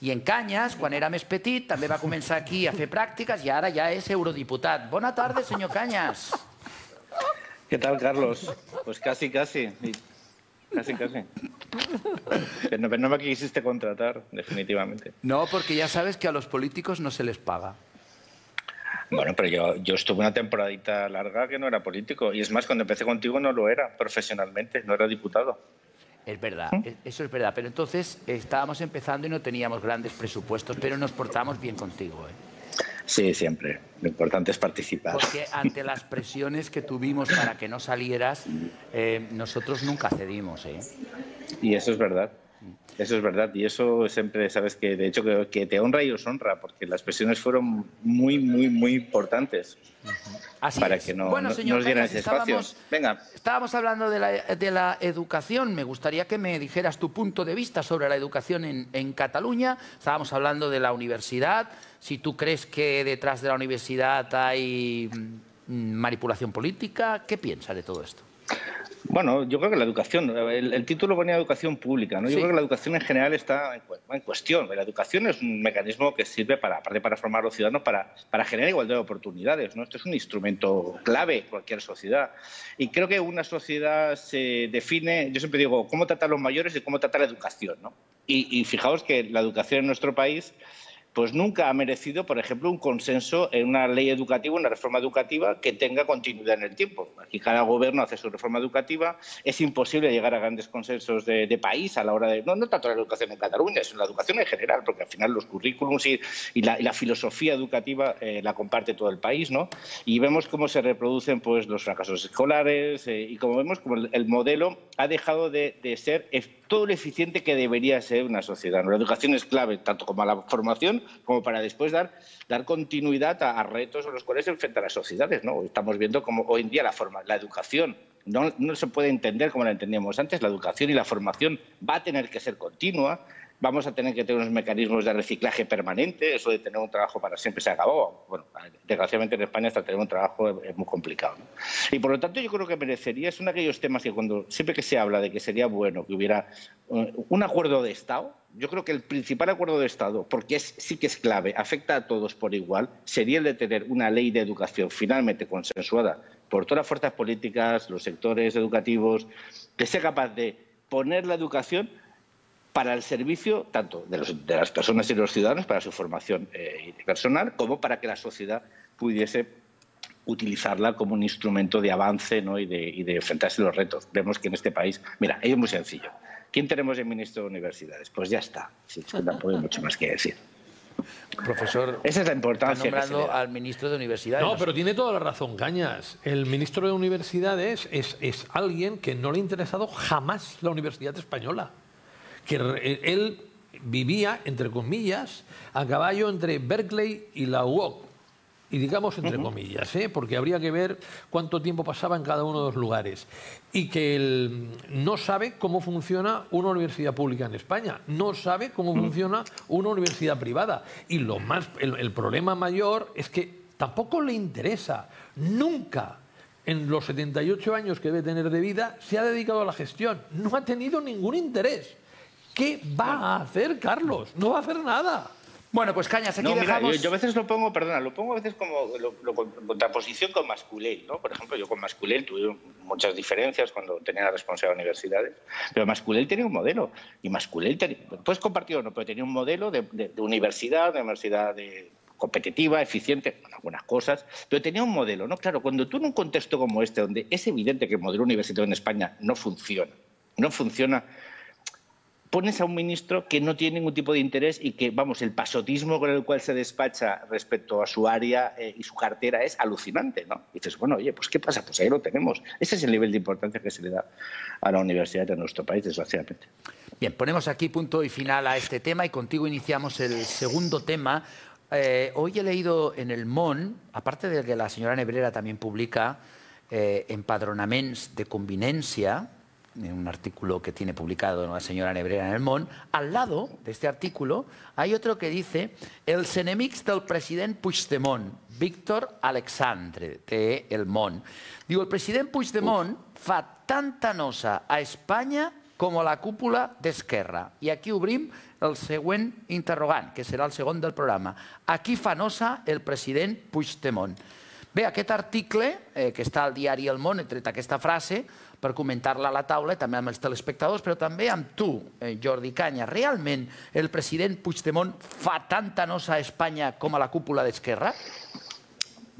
I en Canyes, quan era més petit, també va començar aquí a fer pràctiques i ara ja és eurodiputat. Bona tarda, senyor Canyes. ¿Qué tal, Carlos? Pues casi, casi. Casi, casi. Pero no, pero no me quisiste contratar, definitivamente. No, porque ya sabes que a los políticos no se les paga. Bueno, pero yo, yo estuve una temporadita larga que no era político. Y es más, cuando empecé contigo no lo era profesionalmente, no era diputado. Es verdad, e- eso es verdad. Pero entonces estábamos empezando y no teníamos grandes presupuestos, pero nos portamos bien contigo. ¿eh? Sí, siempre. Lo importante es participar. Porque ante las presiones que tuvimos para que no salieras, eh, nosotros nunca cedimos. ¿eh? Y eso es verdad. Eso es verdad. Y eso siempre, sabes que de hecho que, que te honra y os honra, porque las presiones fueron muy, muy, muy importantes. Así para es. que no, bueno, no- señor no os dieran ese espacio. estábamos- Venga, Estábamos hablando de la, de la educación. Me gustaría que me dijeras tu punto de vista sobre la educación en, en Cataluña. Estábamos hablando de la universidad. Si tú crees que detrás de la universidad hay mm, manipulación política, ¿qué piensas de todo esto? Bueno, yo creo que la educación, el, el título ponía educación pública, ¿no? Yo Sí. creo que la educación en general está en cuestión. La educación es un mecanismo que sirve para, aparte para formar a los ciudadanos, para, para generar igualdad de oportunidades, ¿no? Esto es un instrumento clave en cualquier sociedad. Y creo que una sociedad se define, yo siempre digo, cómo tratar a los mayores y cómo tratar la educación, ¿no? Y, y fijaos que la educación en nuestro país pues nunca ha merecido, por ejemplo, un consenso en una ley educativa, una reforma educativa que tenga continuidad en el tiempo. Aquí cada gobierno hace su reforma educativa, es imposible llegar a grandes consensos de, país a la hora de, no, tanto la educación en Cataluña, sino la educación en general, porque al final los currículums y, la, filosofía educativa eh, la comparte todo el país, ¿no? Y vemos cómo se reproducen pues, los fracasos escolares eh, y como vemos como el, el modelo ha dejado de, ser todo lo eficiente que debería ser una sociedad. La educación es clave, tanto como la formación, como para después dar, dar continuidad a, retos a los cuales se enfrentan las sociedades. ¿no? Estamos viendo como hoy en día la, forma, la educación no, no se puede entender como la entendíamos antes. La educación y la formación va a tener que ser continua. Vamos a tener que tener unos mecanismos de reciclaje permanente. Eso de tener un trabajo para siempre se acabó. Bueno, desgraciadamente en España hasta tener un trabajo es muy complicado. ¿no? Y por lo tanto yo creo que merecería, es uno de aquellos temas que cuando siempre que se habla de que sería bueno que hubiera eh, un acuerdo de Estado, yo creo que el principal acuerdo de Estado, porque sí que es clave, afecta a todos por igual, sería el de tener una ley de educación finalmente consensuada por todas las fuerzas políticas, los sectores educativos, que sea capaz de poner la educación para el servicio tanto de, los- de las personas y los ciudadanos, para su formación eh, personal, como para que la sociedad pudiese utilizarla como un instrumento de avance ¿no? y, de, y de enfrentarse a los retos. Vemos que en este país, mira, es muy sencillo. ¿Quién tenemos de ministro de universidades? Pues ya está. Sí, es que tampoco hay mucho más que decir. Profesor, Esa es la está importancia le nombrando al ministro de Universidades. No, pero tiene toda la razón, Cañas. El ministro de Universidades es, es alguien que no le ha interesado jamás la Universidad Española. Que re- él vivía, entre comillas, a caballo entre Berkeley y la UOC. Y digamos entre comillas, ¿eh? porque habría que ver cuánto tiempo pasaba en cada uno de los lugares. Y que él no sabe cómo funciona una universidad pública en España, no sabe cómo funciona una universidad privada. Y lo más, el, el problema mayor es que tampoco le interesa, nunca en los 78 años que debe tener de vida, se ha dedicado a la gestión. No ha tenido ningún interés. ¿Qué va a hacer Carlos? No va a hacer nada. Bueno, pues Cañas, aquí No, mira, dejamos... yo, yo a veces lo pongo, perdona, lo pongo a veces como lo, lo con- en contraposición con Masculel, ¿no? Por ejemplo, yo con Masculel tuve muchas diferencias cuando tenía la responsabilidad de universidades, pero Masculel tenía un modelo y Masculel tenía, puedes compartir o no, pero tenía un modelo de, de- de universidad, de universidad de competitiva, eficiente, con algunas cosas, pero tenía un modelo, ¿no? Claro, cuando tú en un contexto como este, donde es evidente que el modelo universitario en España no funciona, no funciona, pones a un ministro que no tiene ningún tipo de interés y que, vamos, el pasotismo con el cual se despacha respecto a su área eh, y su cartera es alucinante, ¿no? Dices, bueno, oye, pues ¿qué pasa? Pues ahí lo tenemos. Ese es el nivel de importancia que se le da a la universidad de nuestro país, desgraciadamente. Bien, ponemos aquí punto y final a este tema y contigo iniciamos el segundo tema. Eh, hoy he leído en el MON, aparte de que la señora Nebrera también publica eh, de convivencia, en un artículo que tiene publicado la señora Nebrera en el MON, al lado de este artículo hay otro que dice Els enemics del president Puigdemont, Víctor Alexandre, de El MON. Diu, el president Puigdemont fa tanta nosa a Espanya com a la cúpula d'Esquerra. I aquí obrim el següent interrogant, que serà el segon del programa. A qui fa nosa el president Puigdemont? Bé, aquest article, eh, que està al diari El Món, he tret aquesta frase per comentar-la a la taula, també amb els telespectadors, però també amb tu, eh, Jordi Canya. Realment el president Puigdemont fa tanta nosa a Espanya com a la cúpula d'Esquerra?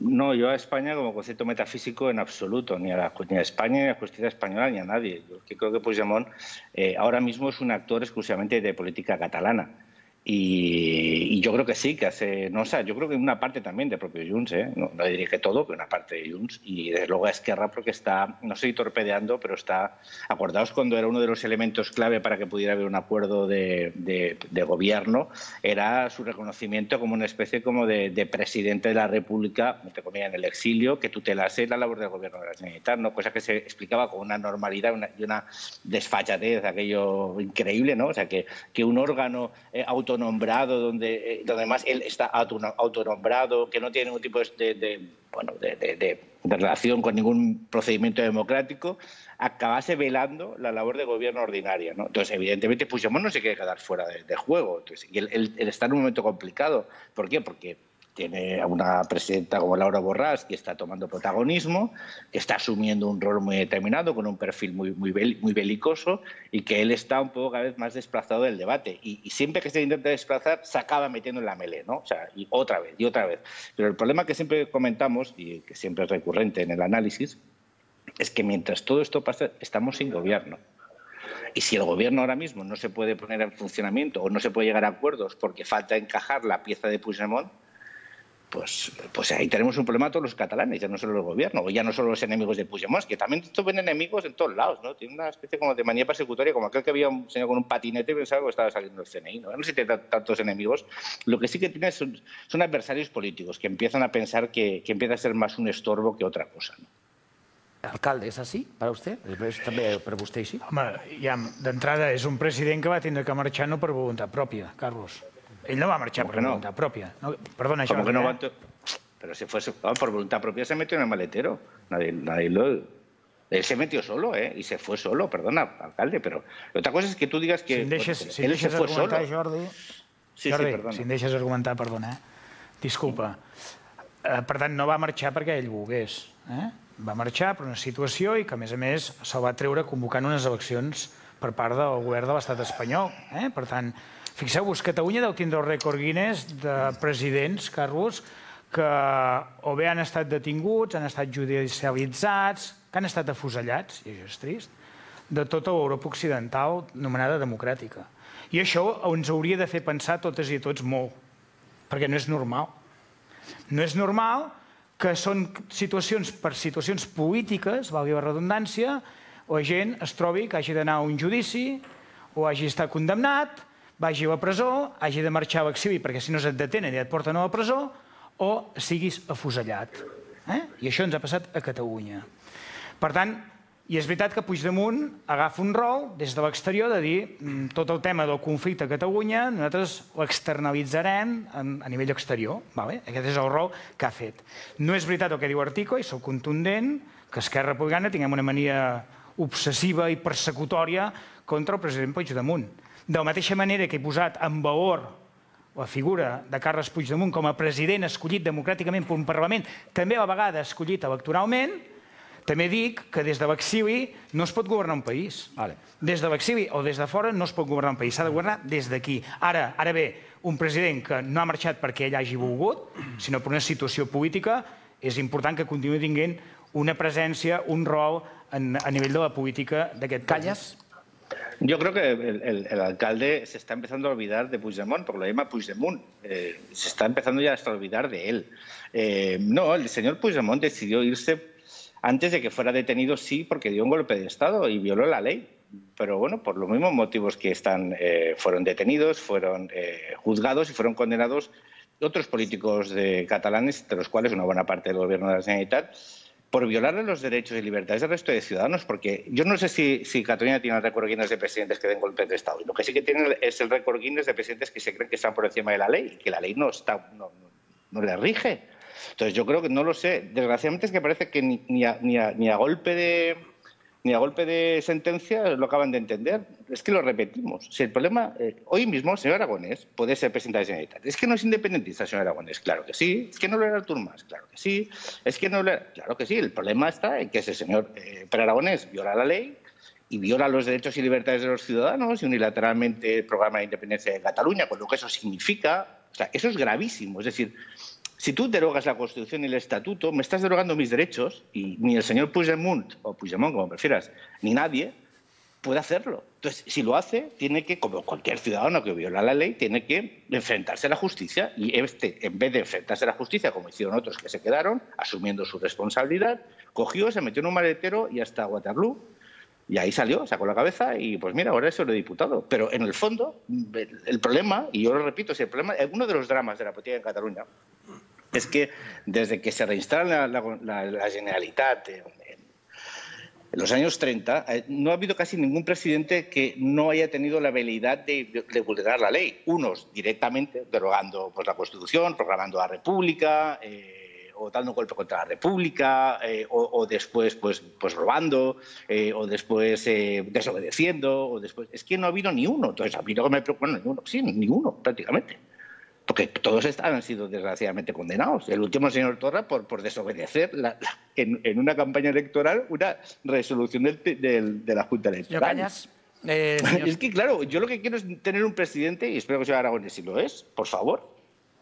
No, yo a España como concepto metafísico en absoluto, ni a, la, ni a España, ni a la justicia española, ni a nadie. Yo creo que Puigdemont eh, ahora mismo es un actor exclusivamente de política catalana. Y, yo creo que sí, que hace, no o sea, yo creo que una parte también de propio Junts, ¿eh? no, no, diré que todo, pero una parte de Junts, y desde luego a Esquerra porque está, no sé torpedeando, pero está, acordaos cuando era uno de los elementos clave para que pudiera haber un acuerdo de, de, de gobierno, era su reconocimiento como una especie como de, de presidente de la República, entre comillas, en el exilio, que tutelase la labor del gobierno de la Generalitat, ¿no? cosa que se explicaba con una normalidad una, y una desfachatez, aquello increíble, ¿no? O sea, que, que un órgano eh, autonombrado, donde, eh, donde además él está autonombrado, que no tiene ningún tipo de, bueno, de, relación con ningún procedimiento democrático, acabase velando la labor de gobierno ordinaria. Entonces, evidentemente, Puigdemont no se quiere quedar fuera de, juego. Entonces, y él, él, está en un momento complicado. ¿Por qué? Porque tiene a una presidenta como Laura Borràs que está tomando protagonismo, que está asumiendo un rol muy determinado, con un perfil muy, muy, belicoso y que él está un poco cada vez más desplazado del debate. Y, siempre que se intenta desplazar, se acaba metiendo en la melé, ¿no? O sea, y otra vez, y otra vez. Pero el problema que siempre comentamos, y que siempre es recurrente en el análisis, es que mientras todo esto pasa, estamos sin gobierno. Y si el gobierno ahora mismo no se puede poner en funcionamiento o no se puede llegar a acuerdos porque falta encajar la pieza de Puigdemont, pues, pues ahí tenemos un problema todos los catalanes, ya no solo el gobierno, o ya no solo los enemigos de Puigdemont, que también estos ven enemigos en todos lados, ¿no? Tiene una especie como de manía persecutoria, como aquel que había un señor con un patinete y pensaba que estaba saliendo el CNI, ¿no? No sé si tiene tantos enemigos, lo que sí que tiene son, son adversarios políticos, que empiezan a pensar que, que, empieza a ser más un estorbo que otra cosa, ¿no? Alcalde, és així per a vostè? És també per a vostè així? Home, ja, d'entrada és un president que va tindre que marxar no per voluntat pròpia, Carlos. Él no va a marchar por no? voluntad propia. No, perdona, ¿Cómo Jordi, que no va Pero si fuese oh, por voluntad propia se metió en el maletero. Nadie, nadie lo... Él se metió solo, ¿eh? Y se fue solo, perdona, alcalde, pero otra cosa es que tú digas que si em deixes, bueno, si él se fue solo. Jordi, sí, Jordi, sí, perdona. si em deixes argumentar, perdona, eh? Disculpa. Eh, per tant, no va marxar perquè ell volgués. Eh? Va marxar per una situació i que, a més a més, se'l va treure convocant unes eleccions per part del govern de l'estat espanyol. Eh? Per tant, Fixeu-vos, Catalunya deu tindre el rècord Guinness de presidents, Carlos, que o bé han estat detinguts, han estat judicialitzats, que han estat afusellats, i això és trist, de tota l'Europa occidental nomenada democràtica. I això ens hauria de fer pensar totes i tots molt, perquè no és normal. No és normal que són situacions per situacions polítiques, valgui la redundància, la gent es trobi que hagi d'anar a un judici o hagi estat condemnat, vagi a la presó, hagi de marxar a l'exili perquè si no se't detenen i et porten a la presó, o siguis afusellat. Eh? I això ens ha passat a Catalunya. Per tant, i és veritat que Puigdemont agafa un rol des de l'exterior de dir mm, tot el tema del conflicte a Catalunya nosaltres l'externalitzarem a nivell exterior. Vale? Aquest és el rol que ha fet. No és veritat el que diu Artico, i sóc contundent, que Esquerra Republicana tinguem una mania obsessiva i persecutòria contra el president Puigdemont. De la mateixa manera que he posat en valor la figura de Carles Puigdemont com a president escollit democràticament per un Parlament, també a la vegada escollit electoralment, també dic que des de l'exili no es pot governar un país. Vale. Des de l'exili o des de fora no es pot governar un país, s'ha de governar des d'aquí. Ara, ara bé, un president que no ha marxat perquè ell hagi volgut, sinó per una situació política, és important que continuï tinguent una presència, un rol en, a nivell de la política d'aquest país. Calles? Yo creo que el, el, el, alcalde se está empezando a olvidar de Puigdemont, porque lo llama Puigdemont. Eh, se está empezando ya hasta a olvidar de él. Eh, no, el señor Puigdemont decidió irse antes de que fuera detenido, sí, porque dio un golpe de Estado y violó la ley. Pero bueno, por los mismos motivos que están, eh, fueron detenidos, fueron eh, juzgados y fueron condenados otros políticos de catalanes, de los cuales una buena parte del gobierno de la Generalitat, por violar los derechos y libertades del resto de ciudadanos, porque yo no sé si, si Cataluña tiene el récord Guinness de presidentes que den golpes de Estado. Lo que sí que tiene es el récord Guinness de presidentes que se creen que están por encima de la ley, que la ley no, está, no, no les rige. Entonces yo creo que no lo sé. Desgraciadamente es que parece que ni, ni, a, ni, a, ni a, golpe de, ni a golpe de sentencia lo acaban de entender. Es que lo repetimos. Si el problema, eh, hoy mismo, el señor Aragonés puede ser presidente de. Es que no es independentista, señor Aragonés. Claro que sí. Es que no lo era Artur Mas. Claro que sí. Es que no lo era. Claro que sí. El problema está en que ese señor eh, Aragonés viola la ley y viola los derechos y libertades de los ciudadanos y unilateralmente el programa de independencia de Cataluña, con lo que eso significa. O sea, eso es gravísimo. Es decir, si tú derogas la Constitución y el Estatuto, me estás derogando mis derechos y ni el señor Puigdemont, o Puigdemont, como prefieras, ni nadie puede hacerlo. Entonces, si lo hace, tiene que, como cualquier ciudadano que viola la ley, tiene que enfrentarse a la justicia. Y este, en vez de enfrentarse a la justicia, como hicieron otros que se quedaron, asumiendo su responsabilidad, cogió, se metió en un maletero y hasta Waterloo. Y ahí salió, sacó la cabeza y pues mira, ahora es diputado. Pero en el fondo, el, problema, y yo lo repito, si el problema, uno de los dramas de la política en Cataluña es que desde que se reinstala la, Generalitat en, los años 30, eh, no ha habido casi ningún presidente que no haya tenido la habilidad de, vulnerar la ley. Unos directamente derogando pues, la Constitución, programando la República. Eh, o dando golpe contra la República, eh, o, después pues, pues robando, o después desobedeciendo, o después... Es que no ha habido ni uno. Entonces, a mí no me preocupa, bueno, ni uno, sí, ni uno prácticamente porque todos han sido desgraciadamente condenados. El último señor Torra por, por desobedecer en, una campaña electoral una resolución de la Junta Electoral. Eh, es que, claro, yo lo que quiero es tener un presidente, y espero que sea Aragonés si lo es, por favor,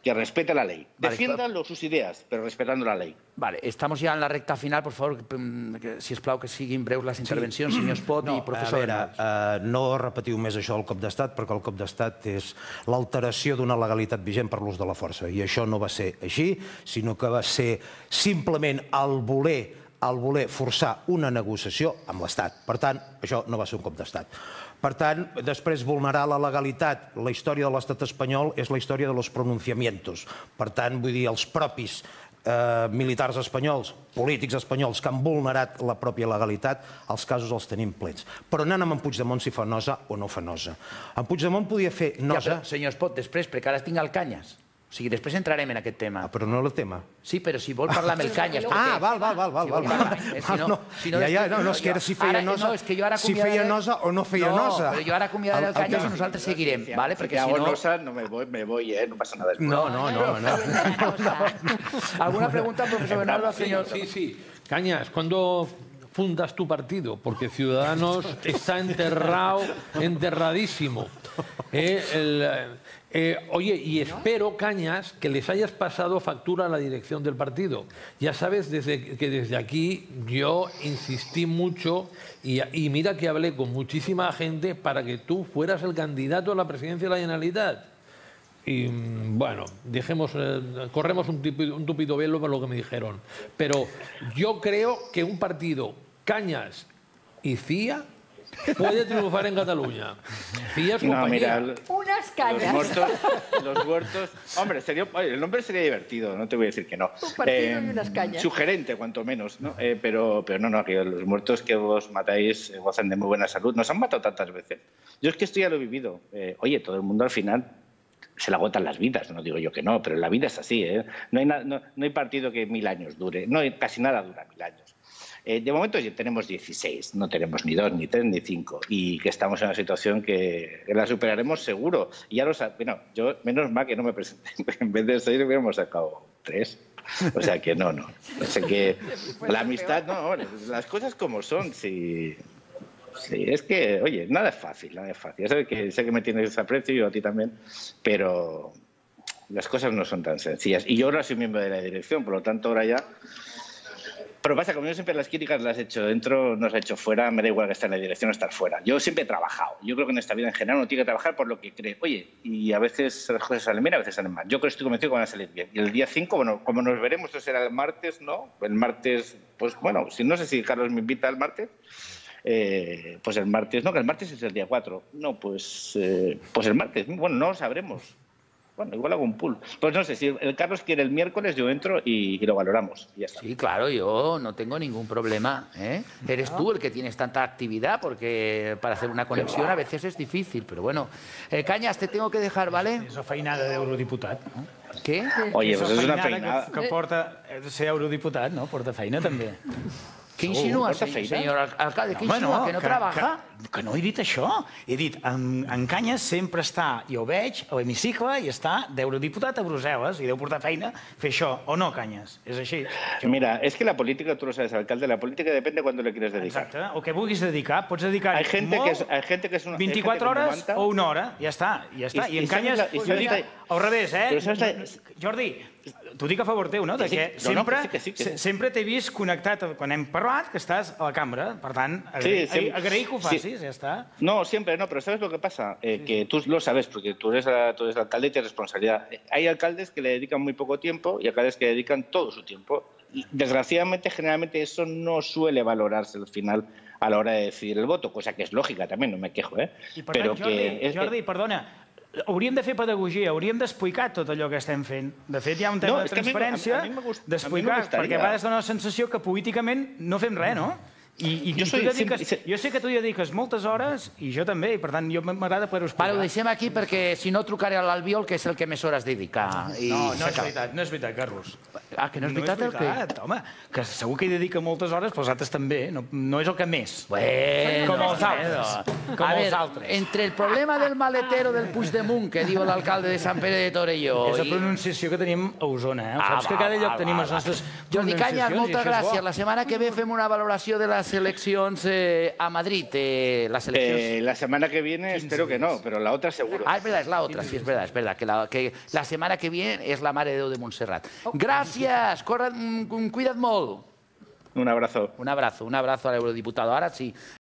que respete la ley. Defiendan sus ideas, pero respetando la ley. Vale, estamos ja en la recta final, per favor, que, si us plau que siguin breus les intervencions, sí. senyor Espot no, i professor a veure, uh, no repetiu més això del cop d'estat, perquè el cop d'estat és l'alteració d'una legalitat vigent per l'ús de la força, i això no va ser així, sinó que va ser simplement el voler el voler forçar una negociació amb l'Estat. Per tant, això no va ser un cop d'estat. Per tant, després vulnerar la legalitat, la història de l'estat espanyol és la història de los pronunciamientos. Per tant, vull dir, els propis eh, militars espanyols, polítics espanyols que han vulnerat la pròpia legalitat, els casos els tenim plens. Però anant amb en Puigdemont si fa nosa o no fa nosa. En Puigdemont podia fer nosa... Ja, però, senyor Espot, després, perquè ara tinc el Canyes. O sigui, després entrarem en aquest tema. Ah, però no el tema. Sí, però si vol parlar amb el Canyes... Ah, val, val, val, val. Si val, val. Eh, si no, no, si no, ja, ja, no, no, és que era si feia nosa, no, és que jo ara si feia nosa o no feia no, nosa. No, però jo ara acomiadaré el, el Canyes i nosaltres seguirem, ¿vale? Perquè si no... nosa, no me voy, me voy, eh? No pasa nada. No, no, no. no, ¿Alguna pregunta, profesor Bernardo, señor? Sí, sí. Cañas, ¿cuándo fundas tu partido? Porque Ciudadanos está enterrado, enterradísimo. Eh, el, eh, oye, y espero, Cañas, que les hayas pasado factura a la dirección del partido. Ya sabes desde, que desde aquí yo insistí mucho y, mira que hablé con muchísima gente para que tú fueras el candidato a la presidencia de la Generalitat. Y mm, bueno, dejemos, eh, corremos un, un tupido velo por lo que me dijeron. Pero yo creo que un partido, Cañas y CIA, puede triunfar en Cataluña. no, mira, Unas cañas. Los muertos, Hombre, sería, el nombre sería divertido, no te voy a decir que no. Un partido y unas eh, cañas. Sugerente, cuanto menos, ¿no? Eh, pero, pero no, no, que los muertos que vos matáis eh, gozan de muy buena salud. Nos han matado tantas veces. Yo es que esto ya lo he vivido. oye, todo el mundo al final se le agotan las vidas, no digo yo que no, pero la vida es así. ¿eh? No, hay no, no, hay partido que mil años dure, no hay, casi nada dura mil años. Eh, de momento ya tenemos 16, no tenemos ni dos, ni tres, ni cinco, y que estamos en una situación que, la superaremos seguro. Y ya lo bueno, yo menos mal que no me presenté, en vez de seis hubiéramos sacado tres. O sea que no, no. O que la amistad, no, las cosas como son, sí. Sí, es que, oye, nada es fácil, nada es fácil. Sé que, sé que me tienes aprecio, yo a ti también, pero las cosas no son tan sencillas. Y yo ahora soy miembro de la dirección, por lo tanto ahora ya pero pasa, como yo siempre las críticas las he hecho dentro, no las he hecho fuera, me da igual que estar en la dirección o estar fuera. Yo siempre he trabajado. Yo creo que en esta vida en general uno tiene que trabajar por lo que cree. Oye, y a veces las cosas salen bien, a veces salen mal. Yo creo que estoy convencido que van a salir bien. Y el día 5, bueno, como nos veremos, esto será el martes, ¿no? El martes, pues bueno, si no sé si Carlos me invita el martes. Eh, pues el martes, no, que el martes es el día 4. No, pues, eh, pues el martes, bueno, no lo sabremos. Bueno, igual hago un pool. Pues no sé, si el Carlos quiere el miércoles, yo entro y, lo valoramos. Sí, claro, yo no tengo ningún problema. ¿eh? Eres tú el que tienes tanta actividad, porque para hacer una conexión a veces es difícil. Pero bueno, eh, Cañas, te tengo que dejar, ¿vale? La feinada d'eurodiputat, no? Què? Oye, pues és una feinada. Que, que porta, ser eurodiputat, no? Porta feina, també. Què insinua, senyor al- alcalde? Què insinua? Que no trabaja? Que, que no he dit això. He dit, en, en Canyes sempre està, jo ho veig, a l'hemicicle, i està d'eurodiputat a Brussel·les, i deu portar feina fer això. O no, Canyes? És així. Mira, es que la política, tú lo sabes, alcalde, la política depende cuando le quieres dedicar. Exacte. O que vulguis dedicar, pots dedicar Hay gente molt, que es- hay gente que es una- hay 24 gente como hores o una hora, ja està. Ja està. I- I, en Canyes, la- jo dic, la- al revés, eh? Però la- Jordi, t'ho dic a favor teu, no? Que sí. que No, no, sempre, que sí, que sí, que sí. se- sempre t'he vist connectat, quan hem parlat, que estàs a la cambra. Per tant, agrair, Sí, sí. agrair que ho Sí. facis, ja està. No, siempre no, pero ¿sabes lo que pasa? Eh, que tú lo sabes, porque tú eres, tú eres alcalde y tienes responsabilidad. Eh, Hay alcaldes que le dedican muy poco tiempo y alcaldes que dedican todo su tiempo. Y desgraciadamente, generalmente eso no suele valorarse al final a la hora de decidir el voto, cosa que es lógica también, no me quejo, ¿eh? I per pero Jordi, que Jordi, perdona, hauríem de fer pedagogia, hauríem d'explicar tot allò que estem fent. De fet, hi ha un tema No, de transparència d'explicar, perquè a vegades dona la sensació que políticament no fem res, no? I, i Jo soy- dediques, sempre- jo sé que tu hi dediques moltes hores i jo també, i per tant jo m'agrada poder-ho explicar. Vale, ho deixem aquí perquè si no trucaré a l'Albiol, que és el que més hores dedica. I No, no és veritat, no és veritat, Carlos. Ah, que no és veritat, no és el que... veritat, home, que segur que hi dedica moltes hores, però els altres també, no, no és el que més. Bueno, Com els altres, bueno. com a els altres. entre el problema del maletero del Puigdemunt, que diu l'alcalde de Sant Pere de Torelló... És la i- pronunciació que tenim a Osona, eh? Ah, Saps que va, cada lloc va, tenim va, les va. nostres Jordi i moltes gràcies. La setmana que ve fem una valoració de les eleccions eh, a Madrid. Eh, les eleccions... eh, la semana que viene espero que no, pero la otra seguro. Ah, es verdad, es la otra, sí, es verdad, es verdad, que la, que la semana que viene es la Mare de Montserrat. Gràcies, corre, mm, cuida't molt. Un abrazo. Un abrazo, un abrazo al eurodiputado. Ahora sí,